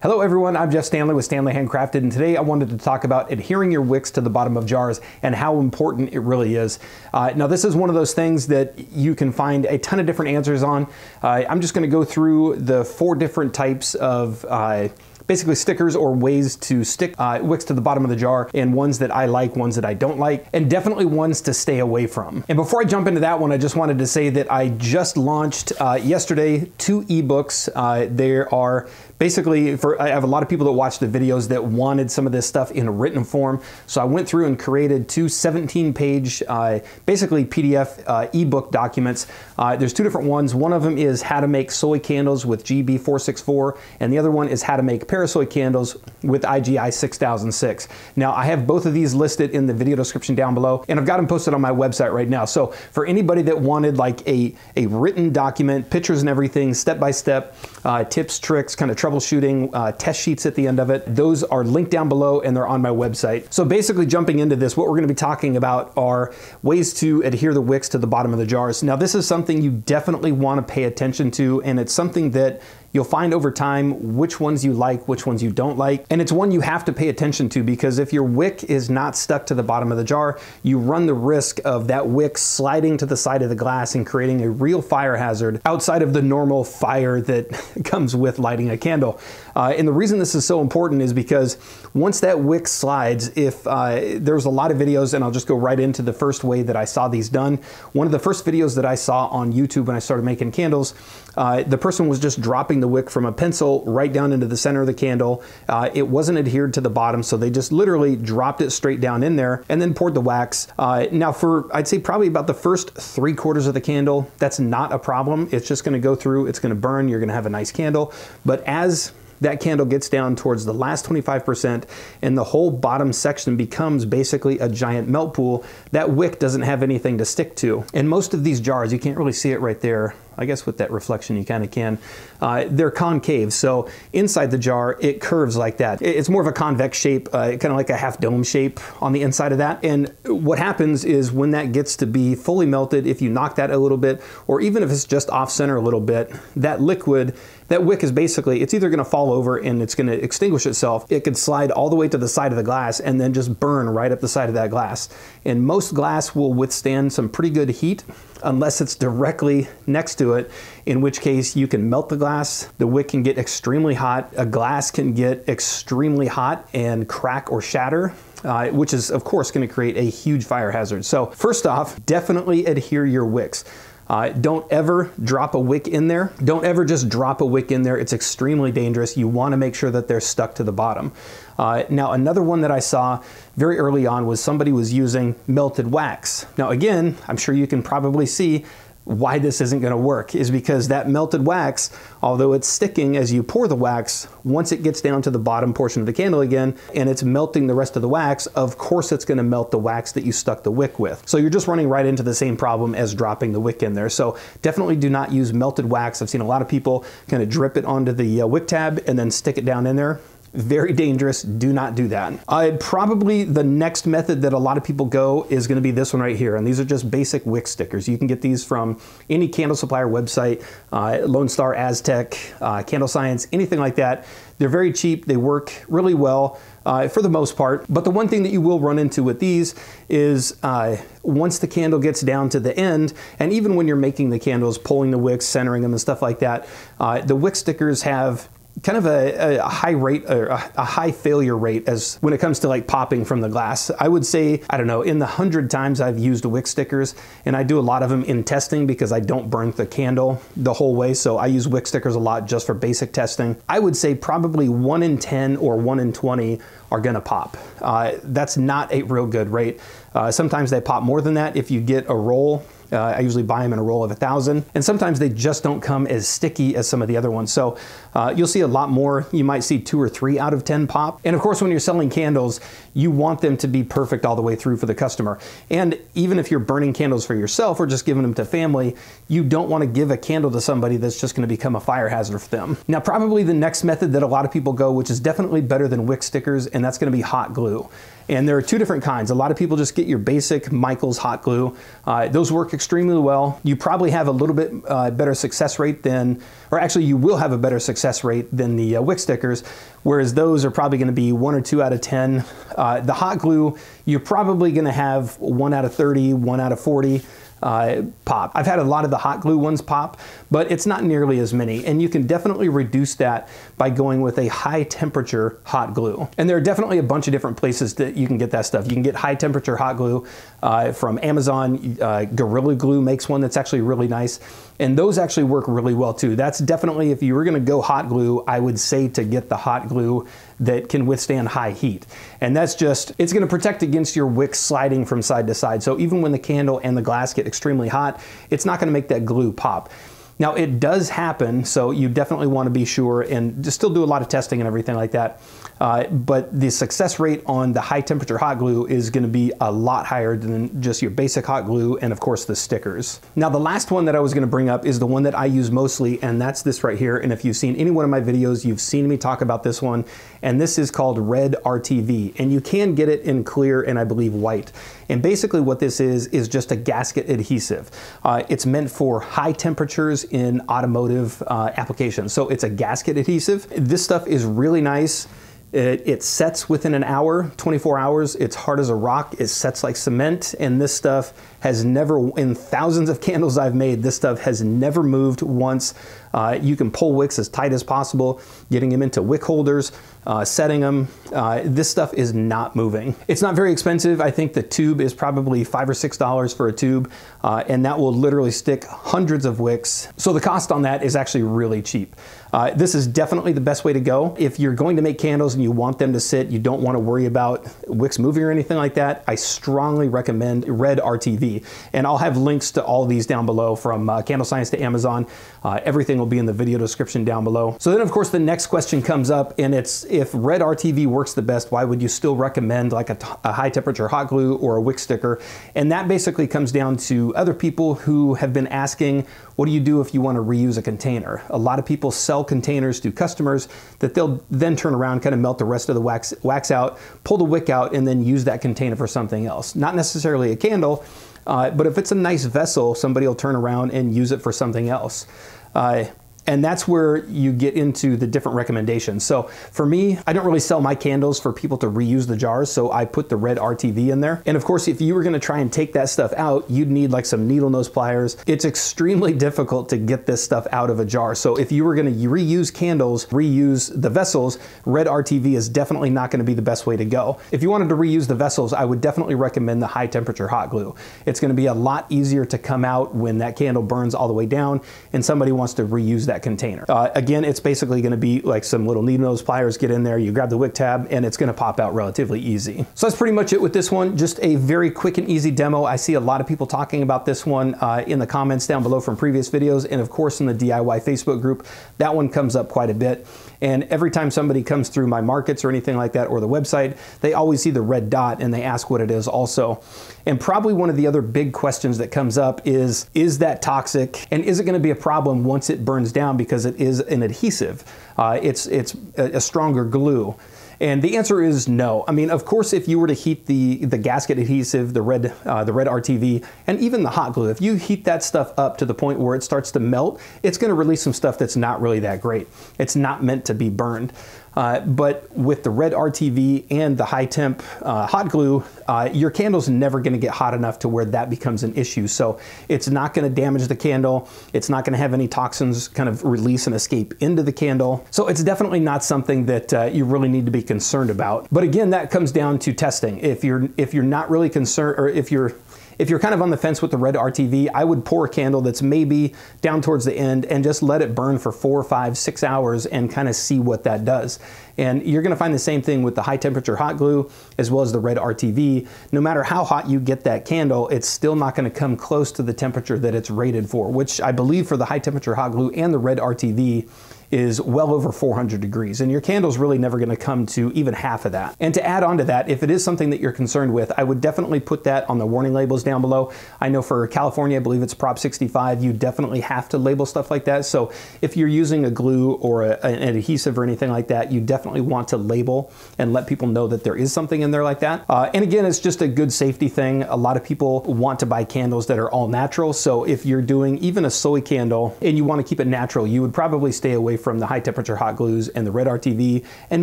Hello everyone, I'm Jeff Standley with Standley Handcrafted and today I wanted to talk about adhering your wicks to the bottom of jars and how important it really is. Uh, now this is one of those things that you can find a ton of different answers on. Uh, I'm just going to go through the four different types of uh, basically stickers or ways to stick uh, wicks to the bottom of the jar and ones that I like, ones that I don't like, and definitely ones to stay away from. And before I jump into that one, I just wanted to say that I just launched uh, yesterday two ebooks. Uh, there are basically for I have a lot of people that watch the videos that wanted some of this stuff in written form. So I went through and created two 17 page uh, basically PDF uh, ebook documents. Uh, there's two different ones. One of them is how to make soy candles with GB464 and the other one is how to make parasoy candles with IGI 6006. Now I have both of these listed in the video description down below and I've got them posted on my website right now. So for anybody that wanted like a, a written document, pictures and everything, step by step, uh, tips, tricks, kind of troubleshooting, uh, test sheets at the end of it. Those are linked down below and they're on my website. So basically jumping into this, what we're gonna be talking about are ways to adhere the wicks to the bottom of the jars. Now this is something you definitely wanna pay attention to and it's something that You'll find over time which ones you like, which ones you don't like. And it's one you have to pay attention to because if your wick is not stuck to the bottom of the jar, you run the risk of that wick sliding to the side of the glass and creating a real fire hazard outside of the normal fire that comes with lighting a candle. Uh, and the reason this is so important is because once that wick slides, if uh, there's a lot of videos, and I'll just go right into the first way that I saw these done. One of the first videos that I saw on YouTube when I started making candles, uh, the person was just dropping the wick from a pencil right down into the center of the candle. Uh, it wasn't adhered to the bottom, so they just literally dropped it straight down in there and then poured the wax. Uh, now for, I'd say probably about the first three quarters of the candle, that's not a problem. It's just gonna go through, it's gonna burn, you're gonna have a nice candle. But as that candle gets down towards the last 25% and the whole bottom section becomes basically a giant melt pool, that wick doesn't have anything to stick to. And most of these jars, you can't really see it right there, I guess with that reflection you kind of can. Uh, they're concave, so inside the jar it curves like that. It's more of a convex shape, uh, kind of like a half dome shape on the inside of that. And what happens is when that gets to be fully melted, if you knock that a little bit, or even if it's just off center a little bit, that liquid, that wick is basically, it's either going to fall over and it's going to extinguish itself. It could slide all the way to the side of the glass and then just burn right up the side of that glass. And most glass will withstand some pretty good heat unless it's directly next to it, in which case you can melt the glass. The wick can get extremely hot. A glass can get extremely hot and crack or shatter. Uh, which is of course going to create a huge fire hazard. So first off, definitely adhere your wicks. Uh, don't ever drop a wick in there. Don't ever just drop a wick in there. It's extremely dangerous. You want to make sure that they're stuck to the bottom. Uh, now, another one that I saw very early on was somebody was using melted wax. Now, again, I'm sure you can probably see why this isn't going to work is because that melted wax, although it's sticking as you pour the wax, once it gets down to the bottom portion of the candle again and it's melting the rest of the wax, of course it's going to melt the wax that you stuck the wick with. So you're just running right into the same problem as dropping the wick in there. So definitely do not use melted wax. I've seen a lot of people kind of drip it onto the uh, wick tab and then stick it down in there. Very dangerous. Do not do that. Uh, probably the next method that a lot of people go is going to be this one right here. And these are just basic wick stickers. You can get these from any candle supplier website, uh, Lone Star, Aztec, uh, Candle Science, anything like that. They're very cheap. They work really well. Uh, for the most part. But the one thing that you will run into with these is uh, once the candle gets down to the end, and even when you're making the candles, pulling the wicks, centering them and stuff like that, uh, the wick stickers have kind of a, a, high rate or a high failure rate as when it comes to like popping from the glass. I would say, I don't know, in the hundred times I've used wick stickers, and I do a lot of them in testing because I don't burn the candle the whole way. So I use wick stickers a lot just for basic testing. I would say probably one in 10 or one in 20 are gonna pop. Uh, that's not a real good rate. Uh, sometimes they pop more than that if you get a roll uh, I usually buy them in a roll of a thousand, and sometimes they just don't come as sticky as some of the other ones. So uh, you'll see a lot more. You might see two or three out of 10 pop. And of course, when you're selling candles, you want them to be perfect all the way through for the customer. And even if you're burning candles for yourself or just giving them to family, you don't want to give a candle to somebody that's just going to become a fire hazard for them. Now, probably the next method that a lot of people go, which is definitely better than wick stickers, and that's going to be hot glue. And there are two different kinds. A lot of people just get your basic Michaels hot glue. Uh, those work extremely well. You probably have a little bit uh, better success rate than, or actually you will have a better success rate than the uh, wick stickers, whereas those are probably gonna be one or two out of 10. Uh, the hot glue, you're probably gonna have one out of 30, one out of 40 uh, pop. I've had a lot of the hot glue ones pop, but it's not nearly as many. And you can definitely reduce that by going with a high temperature hot glue. And there are definitely a bunch of different places that you can get that stuff. You can get high temperature hot glue uh, from Amazon. Uh, Gorilla Glue makes one that's actually really nice. And those actually work really well too. That's definitely, if you were gonna go hot glue, I would say to get the hot glue that can withstand high heat. And that's just, it's gonna protect against your wick sliding from side to side. So even when the candle and the glass get extremely hot, it's not gonna make that glue pop. Now it does happen, so you definitely want to be sure and just still do a lot of testing and everything like that. Uh, but the success rate on the high temperature hot glue is going to be a lot higher than just your basic hot glue and of course the stickers. Now the last one that I was going to bring up is the one that I use mostly and that's this right here. And if you've seen any one of my videos, you've seen me talk about this one. And this is called Red RTV. And you can get it in clear and I believe white. And basically what this is, is just a gasket adhesive. Uh, it's meant for high temperatures in automotive uh, applications. So it's a gasket adhesive. This stuff is really nice. It, it, sets within an hour, 24 hours. It's hard as a rock. It sets like cement. And this stuff has never, in thousands of candles I've made, this stuff has never moved once. Uh, you can pull wicks as tight as possible, getting them into wick holders, uh, setting them. Uh, this stuff is not moving. It's not very expensive. I think the tube is probably five or six dollars for a tube, uh, and that will literally stick hundreds of wicks. So the cost on that is actually really cheap. Uh, this is definitely the best way to go. If you're going to make candles and you want them to sit, you don't want to worry about wicks moving or anything like that, I strongly recommend Red RTV. And I'll have links to all these down below from uh, Candle Science to Amazon. Uh, everything will be in the video description down below. So then of course the next question comes up and it's if Red RTV works the best, why would you still recommend like a, a high temperature hot glue or a wick sticker? And that basically comes down to other people who have been asking, what do you do if you want to reuse a container? A lot of people sell containers to customers that they'll then turn around, kind of melt the rest of the wax, wax out, pull the wick out, and then use that container for something else. Not necessarily a candle, uh, but if it's a nice vessel, somebody will turn around and use it for something else. Uh, and that's where you get into the different recommendations. So for me, I don't really sell my candles for people to reuse the jars, so I put the red RTV in there. And of course, if you were gonna try and take that stuff out, you'd need like some needle nose pliers. It's extremely difficult to get this stuff out of a jar. So if you were gonna reuse candles, reuse the vessels, red RTV is definitely not gonna be the best way to go. If you wanted to reuse the vessels, I would definitely recommend the high temperature hot glue. It's gonna be a lot easier to come out when that candle burns all the way down and somebody wants to reuse that that container. Uh, again, it's basically gonna be like some little needle nose pliers get in there, you grab the wick tab, and it's gonna pop out relatively easy. So that's pretty much it with this one. Just a very quick and easy demo. I see a lot of people talking about this one uh, in the comments down below from previous videos, and of course in the DIY Facebook group. That one comes up quite a bit. And every time somebody comes through my markets or anything like that, or the website, they always see the red dot and they ask what it is also. And probably one of the other big questions that comes up is, is that toxic? And is it gonna be a problem once it burns down because it is an adhesive? Uh, it's, it's a stronger glue. And the answer is no. I mean, of course, if you were to heat the, the gasket adhesive, the red, uh, the red RTV, and even the hot glue, if you heat that stuff up to the point where it starts to melt, it's going to release some stuff that's not really that great. It's not meant to be burned. Uh, but with the red RTV and the high temp uh, hot glue, uh, your candle's never going to get hot enough to where that becomes an issue. So it's not going to damage the candle. It's not going to have any toxins kind of release and escape into the candle. So it's definitely not something that uh, you really need to be concerned about. But again, that comes down to testing. If you're if you're not really concerned, or if you're if you're kind of on the fence with the red RTV, I would pour a candle that's maybe down towards the end and just let it burn for four, five, six hours and kind of see what that does. And you're gonna find the same thing with the high temperature hot glue as well as the red RTV. No matter how hot you get that candle, it's still not gonna come close to the temperature that it's rated for, which I believe for the high temperature hot glue and the red RTV, is well over 400 degrees, and your candle's really never going to come to even half of that. And to add on to that, if it is something that you're concerned with, I would definitely put that on the warning labels down below. I know for California, I believe it's Prop 65, you definitely have to label stuff like that. So if you're using a glue or a, an adhesive or anything like that, you definitely want to label and let people know that there is something in there like that. Uh, and again, it's just a good safety thing. A lot of people want to buy candles that are all natural. So if you're doing even a soy candle and you want to keep it natural, you would probably stay away from the high temperature hot glues and the red RTV and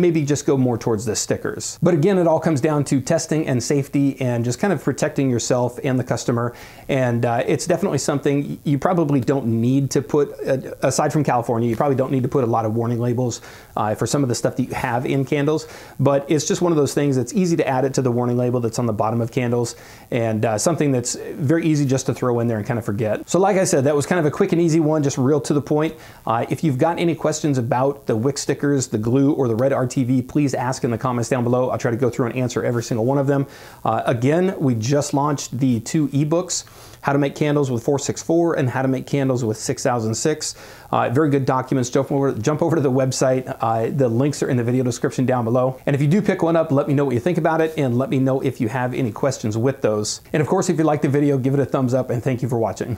maybe just go more towards the stickers. But again, it all comes down to testing and safety and just kind of protecting yourself and the customer. And uh, it's definitely something you probably don't need to put, uh, aside from California, you probably don't need to put a lot of warning labels uh, for some of the stuff that you have in candles. But it's just one of those things that's easy to add it to the warning label that's on the bottom of candles and uh, something that's very easy just to throw in there and kind of forget. So like I said, that was kind of a quick and easy one, just real to the point. Uh, if you've got any questions about the wick stickers, the glue, or the red RTV, please ask in the comments down below. I'll try to go through and answer every single one of them. Uh, again, we just launched the two ebooks how to make candles with 464 and how to make candles with 6006. Uh, very good documents. Jump over, jump over to the website. Uh, the links are in the video description down below. And if you do pick one up, let me know what you think about it and let me know if you have any questions with those. And of course, if you like the video, give it a thumbs up and thank you for watching.